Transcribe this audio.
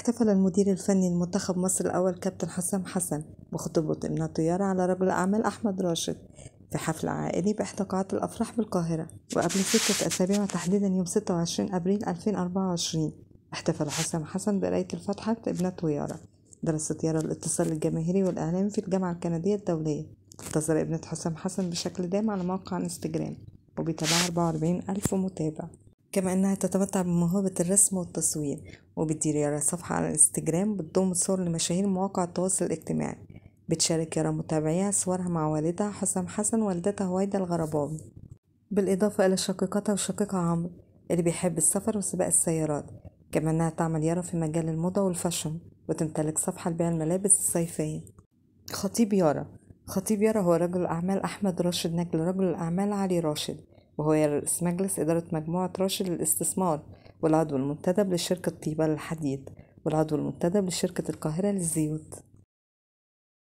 احتفل المدير الفني لمنتخب مصر الأول كابتن حسام حسن بخطوبة ابنته يارا على رجل الأعمال أحمد راشد في حفل عائلي بإحدى قاعات الأفراح بالقاهرة وقبل ستة أسابيع وتحديدا يوم 26 أبريل 2024 احتفل حسام حسن بقراية الفاتحة ابنته يارا درست يارا الاتصال الجماهيري والإعلامي في الجامعة الكندية الدولية تظهر ابنة حسام حسن بشكل دائم على موقع انستجرام وبيتابعها 44 ألف متابع كما أنها تتمتع بموهبة الرسم والتصوير وبتدير يارا صفحة على الإنستجرام بتضم صور لمشاهير مواقع التواصل الاجتماعي. بتشارك يارا متابعيها صورها مع والدها حسام حسن والدتها هويدا الغرباوي. بالإضافة إلى شقيقتها وشقيقها عمرو اللي بيحب السفر وسباق السيارات. كما أنها تعمل يارا في مجال الموضة والفاشن وتمتلك صفحة لبيع الملابس الصيفية. خطيب يارا خطيب يارا هو رجل الأعمال أحمد راشد نجل رجل الأعمال علي راشد. وهو رئيس مجلس إدارة مجموعة راشد للاستثمار والعضو المنتدب لشركة طيبة للحديد والعضو المنتدب لشركة القاهرة للزيوت.